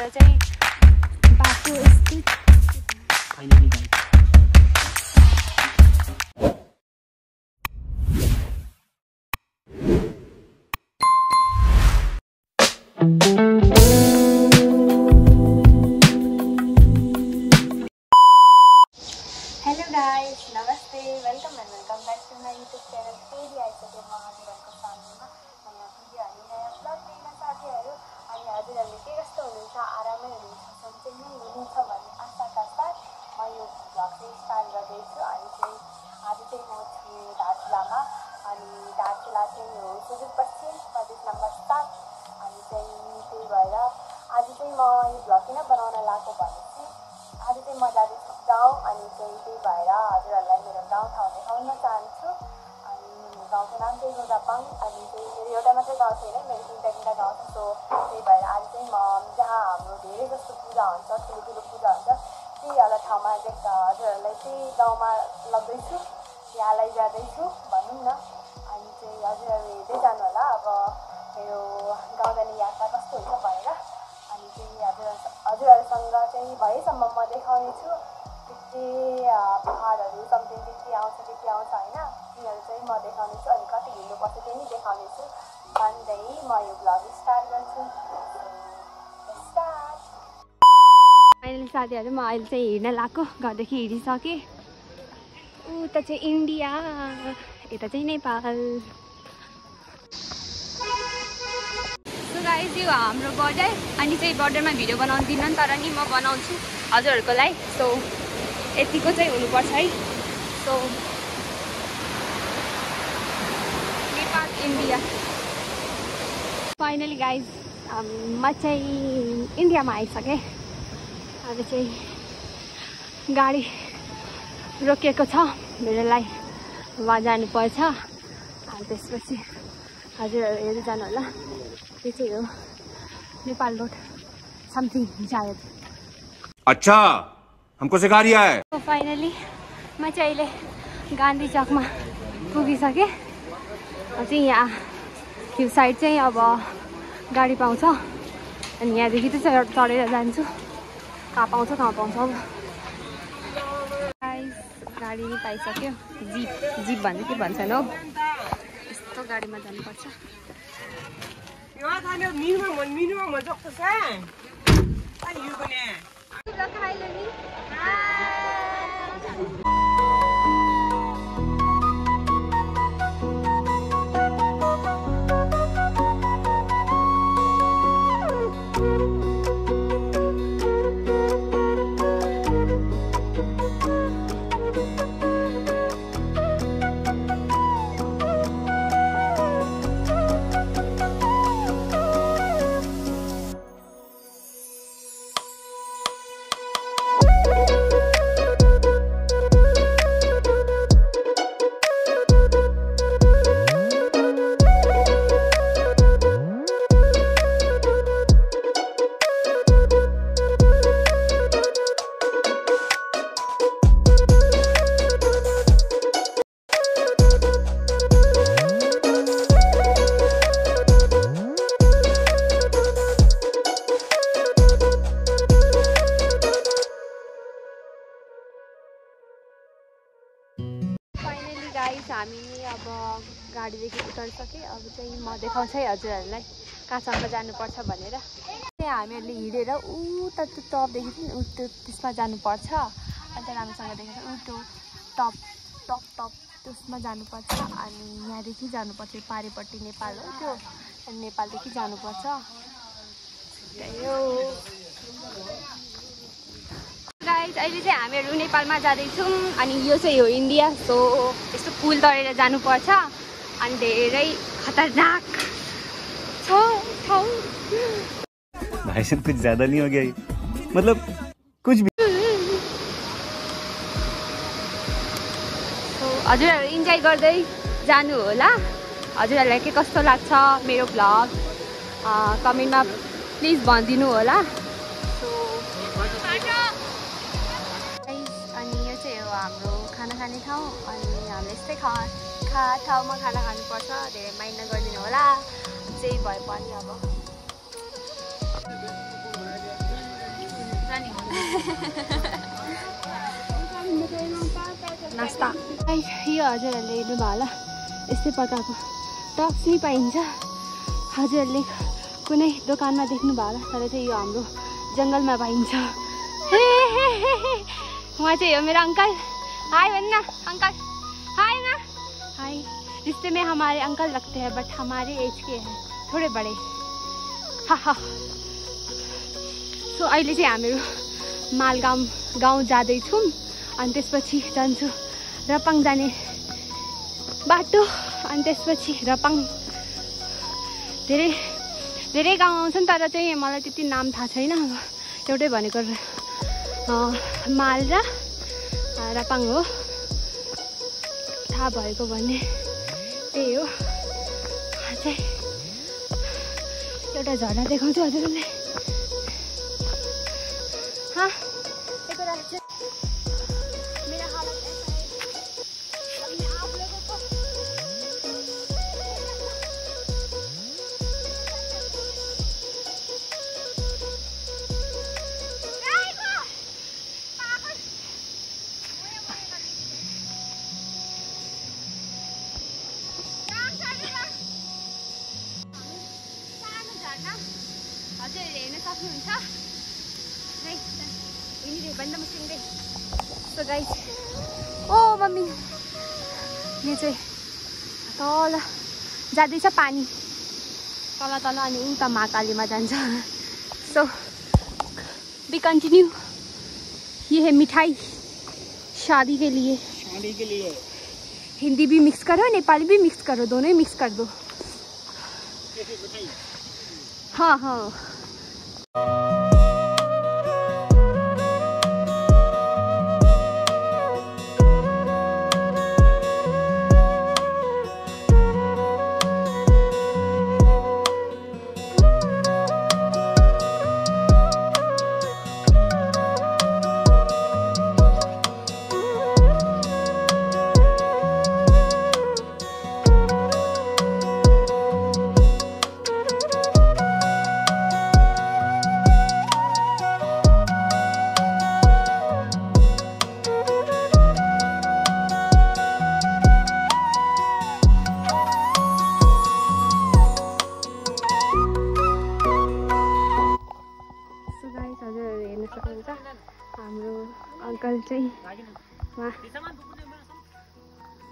तर चाहिँ बाटो यस्तै फाइनली गाइस हेलो गाइस नमस्ते welcome and welcome back to my YouTube channel फेरि आइसक्यो म हजुरहरूको सामनामा नयाँ भिडियो अनि नयाँ ब्लग लिएर साथीहरू अनि हजुरहरूले के कस्तो हुनुहुन्छ आरामै हुनुहुन्छ सन्चै नै हुनुहुन्छ भन्ने आशाका साथ म यो भ्लग चाहिँ स्टार्ट गर्दैछु अनि चाहिँ आज चाहिँ म छु दार्चुलामा अनि दार्चुला चाहिँ हो सुदूरपश्चिम प्रदेश नम्बर सात अनि चाहिँ त्यही भएर आज चाहिँ म यो भ्लग किन बनाउन लागेको भनेपछि आज चाहिँ म गाउँ अनि त्यही भएर हजुरहरूलाई मेरो गाउँ ठाउँ देखाउन चाहन्छु अनि मेरो गाउँको नाम चाहिँ रोजापाङ अनि चाहिँ मेरो एउटा मात्रै गाउँ छैन मेरो तिनवटा तिनवटा गाउँ छ सो त्यही भएर आज चाहिँ म जहाँ हाम्रो धेरै जस्तो पूजा हुन्छ ठुलो ठुलो पूजा हुन्छ त्यही वाला ठाउँमा चाहिँ हजुरहरूलाई चाहिँ गाउँमा लग्दैछु त्यहाँलाई जाँदैछु भनौँ न अनि चाहिँ हजुरहरू हेर्दै जानु होला अब मेरो गाउँ जाने यात्रा कस्तो हुन्छ भनेर अनि चाहिँ हजुर हजुरहरूसँग चाहिँ भएसम्म म देखाउने छु के के पाहाडहरू म देखाउने छु अनि कति हिँड्नुपर्छ त्यो पनि देखाउने छु भन्दै म यो भ्लग स्टार्ट गर्छु फाइनली साथीहरू म अहिले चाहिँ हिँड्न लगाएको घरदेखि हिँडिसकेँ। उता चाहिँ इन्डिया यता चाहिँ नेपाल। यो हाम्रो बर्डर अनि चाहिँ बर्डरमा भिडियो बनाउनु दिन्न नि तर नि म बनाउँछु हजुरहरूको लागि। सो यतिको चाहिँ हुनुपर्छ है। So Nepal India finally guys म चाहिँ इन्डियामा आइसकेँ अब चाहिँ गाडी रोकिएको छ मेरो लागि उहाँ जानुपर्छ अनि त्यसपछि हजुरहरू हेर्दै जानु होला त्यो चाहिँ हो नेपाल रोड समथिङ सायद अच्छा हमको सिखा रिया है फाइनली म चाहिँ अहिले गान्धी चौकमा पुगिसकेँ चाहिँ यहाँ त्यो साइड चाहिँ अब गाडी पाउँछ। अनि यहाँदेखि चाहिँ चढ- चढेर जान्छु। कहाँ पाउँछ कहाँ पाउँछ गाडी नि पाइसक्यो। जिप जिप भन्छ के भन्छन् हौ? यस्तो गाडीमा जानुपर्छ। चाहिँ म देखाउँछु है हजुरहरूलाई कहाँसम्म जानुपर्छ भनेर। त्यहाँ हामीहरूले हिँडेर उता त्यो टपदेखि चाहिँ उ त्यो त्यसमा जानुपर्छ। अन्त राम्रोसँग देखेर उ त्यो टप टप टप त्यसमा जानुपर्छ। अनि यहाँदेखि जानुपर्छ पारिपट्टि नेपाल हो त्यो। अनि नेपालदेखि जानुपर्छ। गाइज अहिले चाहिँ हामीहरू नेपालमा जाँदैछौँ। अनि यो चाहिँ हो इन्डिया सो यस्तो पुल तरेर जानुपर्छ। अनि धेरै खतरनाक। भाई साहब कुछ ज्यादा नहीं हो गया ये? मतलब कुछ भी हजुरहरू इन्जोय गर्दै जानु होला। हजुरहरूलाई के कस्तो लाग्छ मेरो भ्लग कमेन्टमा प्लिज भनिदिनु होला। अनि यो चाहिँ हो हाम्रो खाना खाने ठाउँ अनि हामीले यस्तै खा खा ठाउँमा खाना खानुपर्छ धेरै माइन्ड नगरिदिनु होला। जे भए पनि अब। नास्ता। यो हजुरहरूले हेर्नु भयो होला यस्तै प्रकारको टप्स नै पाइन्छ। हजुरहरूले कुनै दोकानमा देख्नु भयो होला तर चाहिँ यो हाम्रो जङ्गलमा पाइन्छ। उहाँ चाहिँ हो मेरो अङ्कल। हाय भन्न हाय रिश्ते में हमारे अंकल लगते हैं बट हमारे एज के हैं थोड़े बड़े हा। सो अहिले चाहिँ हामीहरू मालगाउँ गाउँ जाँदैछौँ। अनि त्यसपछि जान्छु। रपाङ जाने बाटो। अनि त्यसपछि रपाङ। धेरै धेरै गाउँ आउँछन् तर चाहिँ मलाई त्यति नाम थाहा छैन एउटै भनेको माल र रपाङ हो। थाहा भएको भने त्यही हो। चाहिँ एउटा झर्ना देखाउँछु हजुरहरूलाई सो गाइस ओ मम्मी यो चाहिँ तल जाँदैछ पानी तल तल अनि उता महाकालीमा जान्छ सो बी कंटिन्यू ये है मिठाई शादी के लिए शादी के लिए हिंदी भी मिक्स करो नेपाली भी मिक्स करो दोनों ही मिक्स कर दो हाँ हाँ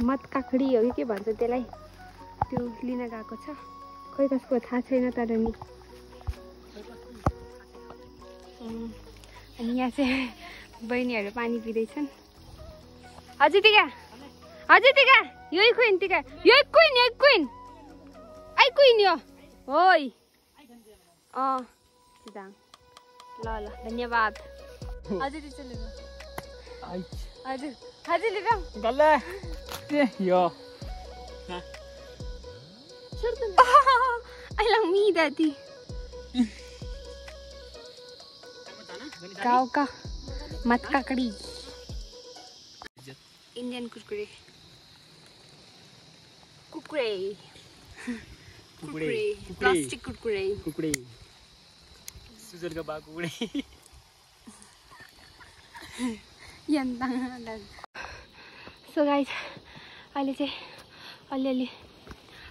मत काकडी हो कि के भन्छ त्यसलाई? त्यो लिन गएको छ। खोइ कसको थाहा छैन तर नि। अनि यहाँ चाहिँ बहिनीहरू पानी पिँदैछन् हजुर टिका। हजुर टिका। यही क्विन टिका। यही क्विन यही क्विन आई क्विन यो। ओइ। अँ ल ल धन्यवाद। हजुर हजुर हजुर लिनु गल्ला यो I love me, Daddy. गाँव का मत काकड़ी। इंडियन कुरकुरे। कुरकुरे। कुरकुरे। प्लास्टिक कुरकुरे। कुकड़ी सुजल का बा सो गाइज अहिले चाहिँ अलिअलि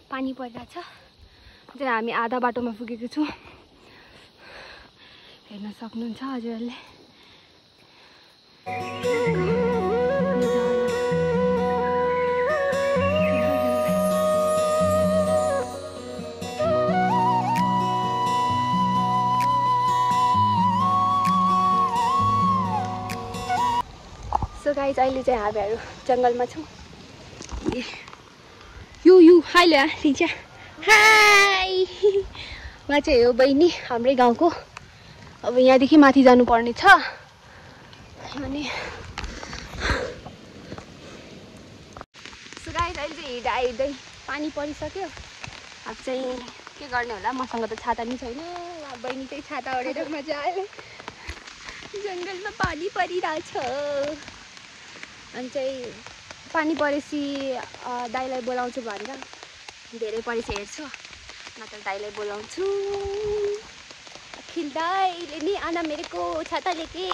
पानी परिरहेछ चाहिँ हामी आधा बाटोमा पुगेको छौँ। हेर्न सक्नुहुन्छ हजुरहरूले। गाइज अहिले चाहिँ हामीहरू जङ्गलमा छौँ। यु यु हाई ल्या सिन्च्या हाई। उहाँ चाहिँ हो बहिनी हाम्रै गाउँको। अब यहाँदेखि माथि जानुपर्ने छ। अनि सो गाइज अहिले चाहिँ हिँड्दा हिँड्दै पानी परिसक्यो। अब चाहिँ के गर्ने होला? मसँग त छाता नि छैन। बहिनी चाहिँ छाता ओढेर मजा आयो। जङ्गलमा पानी परिरहेछ अनि चाहिँ पानी परेपछि दाईलाई बोलाउँछु भनेर धेरै परेपछि हेर्छु। त दाईलाई बोलाउँछु। अखिल दाईले नि आना मेरेको छाताले के?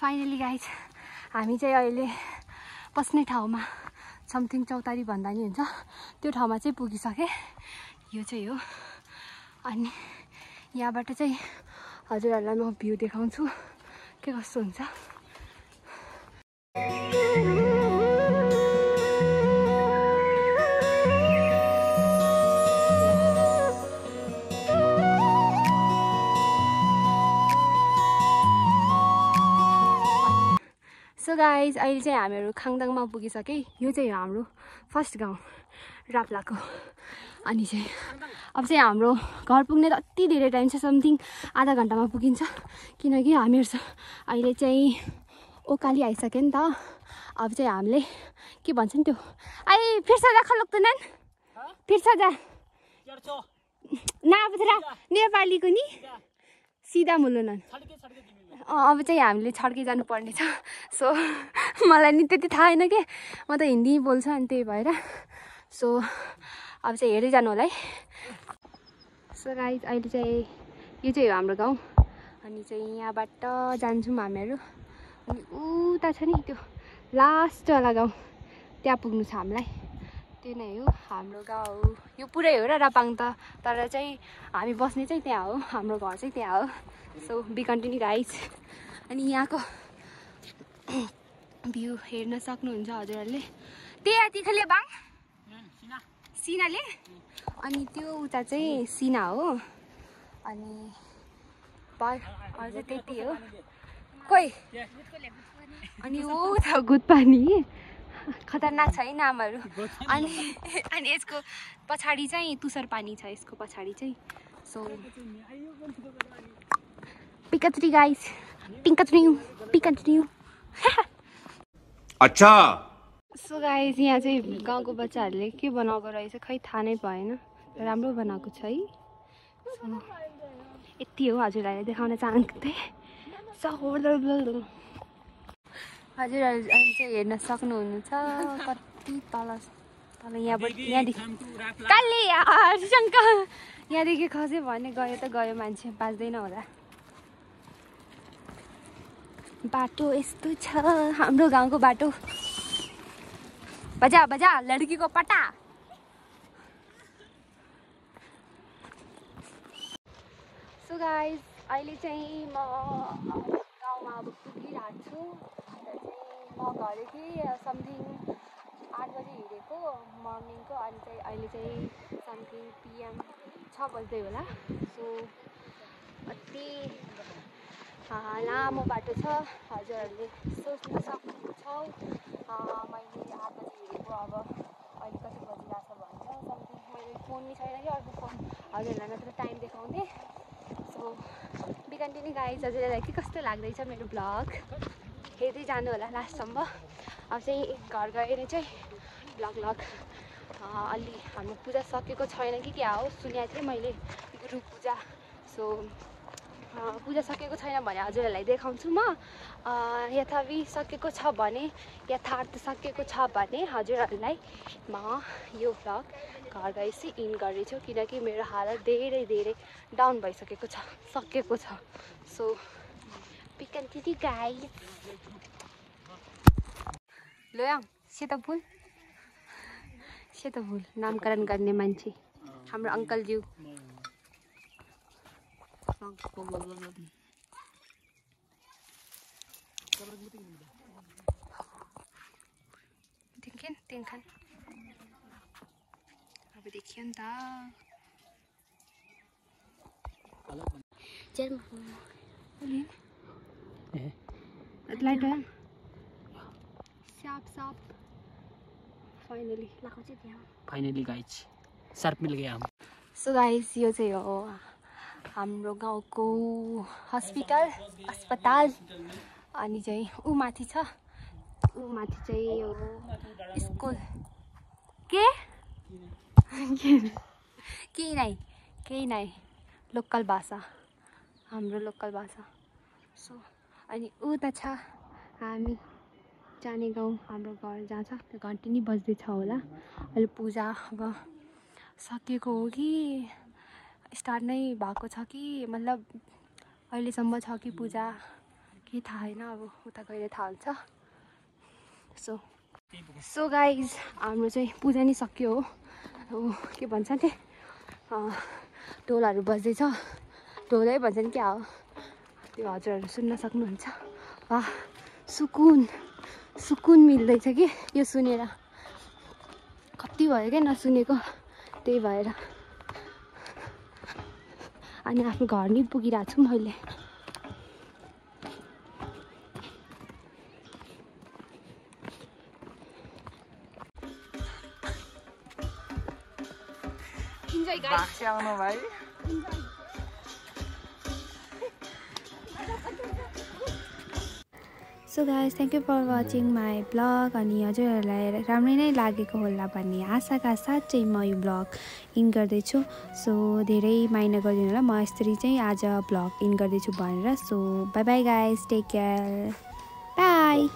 फाइनली गाइज हामी चाहिँ अहिले बस्ने ठाउँमा। समथिङ चौतारी भन्दा नि हुन्छ त्यो ठाउँमा चाहिँ पुगिसकेँ यो चाहिँ हो अनि यहाँबाट चाहिँ हजुरहरूलाई म भ्यू देखाउँछु के कस्तो हुन्छ गाइज अहिले चाहिँ हामीहरू खाङदाङमा पुगिसकेँ यो चाहिँ हो हाम्रो फर्स्ट गाउँ राप्लाको। अनि चाहिँ अब चाहिँ हाम्रो घर पुग्ने त अति धेरै टाइम छ समथिङ आधा घन्टामा पुगिन्छ। किनकि हामीहरू अहिले चाहिँ ओकाली आइसक्यो नि त। अब चाहिँ हामीले के भन्छ नि त्यो आई फिर्सा जा खलक त नान फिर्सा जा ना अब नेपालीको नि? सिधा अँ, अब चाहिँ हामीले छड्के जानुपर्ने छ। सो मलाई नि त्यति थाहा छैन कि? म त हिन्दी बोल्छु अनि त्यही भएर। सो अब चाहिँ हेर्दै जानु होला है। सो गाइज अहिले चाहिँ यो चाहिँ हो हाम्रो गाउँ। अनि चाहिँ यहाँबाट जान्छौँ हामीहरू। अनि उता छ नि त्यो लास्टवाला गाउँ। त्यहाँ पुग्नु छ हामीलाई। त्यो नै हो हाम्रो गाउँ यो पुरै हो र रापाङ त तर चाहिँ हामी बस्ने चाहिँ त्यहाँ हो हाम्रो घर चाहिँ त्यहाँ हो। सो बी कन्टिन्यू गाइज अनि यहाँको भ्यू हेर्न सक्नुहुन्छ हजुरहरूले। त्यही तिखले बाङ। सिनाले। अनि त्यो उता चाहिँ सिना हो। अनि हजुर त्यति हो। खोइ। अनि ऊ त गुदपानी खतरनाक छ है नामहरू अनि अनि यसको पछाडि चाहिँ तुसर पानी छ यसको पछाडि चाहिँ। सो पिकत्री गाइस पिङ्कत्रिउ पिकत्रिउ अच्छा। सो गाइस यहाँ चाहिँ गाउँको बच्चाहरूले के बनाएको रहेछ खै थाहा नै भएन। राम्रो बनाएको छ है। यति हो हजुरहरूलाई देखाउन चाहन्थे। हजुरहरू अहिले चाहिँ हेर्न सक्नुहुनेछ। कति तल तल यहाँबाट यहाँदेखि काले यहाँदेखि खस्यो भने गयो त गयो मान्छे बाँच्दैन होला। बाटो यस्तो छ हाम्रो गाउँको बाटो। बजा बजा लड्कीको पटा सो गाइज अहिले चाहिँ म गाउँमा अब पुगिरहेको छु। म घरदेखि समथिङ आठ बजी हिँडेको मर्निङको अनि चाहिँ अहिले चाहिँ समथिङ पिएम छ बज्दै होला। सो अति लामो बाटो छ। हजुरहरूले सोच्न सक्नुहुन्छ मैले आठ बजी हिँडेको। अब अहिले कति बजिरहेको छ भनेर समथिङ मेरो फोन नि छैन कि अर्को फोन। हजुरहरूलाई मात्र टाइम देखाउँदै। सो बिकन्टिन्यू गाइज हजुरहरूलाई के कस्तो लाग्दैछ मेरो ब्लग? हेर्दै जानु होला लास्टसम्म। अब चाहिँ घर गएर चाहिँ ब्लग ब्लग अलि हाम्रो पूजा सकेको छैन कि क्या हो? सुनेको थिएँ मैले गुरु पूजा। सो पूजा सकेको छैन भने हजुरहरूलाई देखाउँछु म। अँ, यथापि सकेको छ भने यथार्थ सकेको छ भने हजुरहरूलाई म यो भ्लग घर गएपछि इन गर्नेछु। किनकि मेरो हालत धेरै धेरै डाउन भइसकेको छ सकेको छ। सो पिकन्टिनी गाई लोयाङ सेतो फुल सेतो फुल नामकरण गर्ने मान्छे हाम्रो अङ्कलज्यू देखियो नि त्यहाँ अब देखियो नि त लाइट आयो साप साप फाइनली लगाउँछ त्यहाँ फाइनली गाइज़ सर्प मिल गया हम सो गाइस यो चाहिँ हो हाम्रो गाउँको हस्पिटल अस्पताल अनि चाहिँ ऊ माथि छ ऊ माथि चाहिँ यो स्कुल के के- केही नै केही नै लोकल भाषा हाम्रो लोकल भाषा सो अनि ऊ त छ। हामी जाने गाउँ हाम्रो घर जहाँ छ। त्यो घन्टी नै बज्दैछ होला। अहिले पूजा अब सकिएको हो कि? स्टार्ट नै भएको छ कि? मतलब अहिलेसम्म छ कि पूजा? केही थाहा छैन अब उता गएर थाहा हुन्छ। सो सो गाइज हाम्रो चाहिँ पूजा नि सक्यो हो। के भन्छ नि? ढोलहरू बज्दैछ। ढोलै भन्छ नि क्या हो? त्यो हजुरहरू सुन्न सक्नुहुन्छ? वाह सुकुन सुकुन मिल्दैछ कि? यो सुनेर। कति भयो क्या नसुनेको? त्यही भएर। अनि आफ्नो घर नि पुगिरहेको छु मैले। भाइ। So guys thank you for watching my vlog अनि हजुरहरूलाई राम्रै नै लागेको होला भन्ने आशाका साथ चाहिँ म यो ब्लग इन गर्दैछु। सो धेरै माइना गरिदिनु होला। म यसरी चाहिँ आज ब्लग इन गर्दैछु भनेर। So bye bye guys take care bye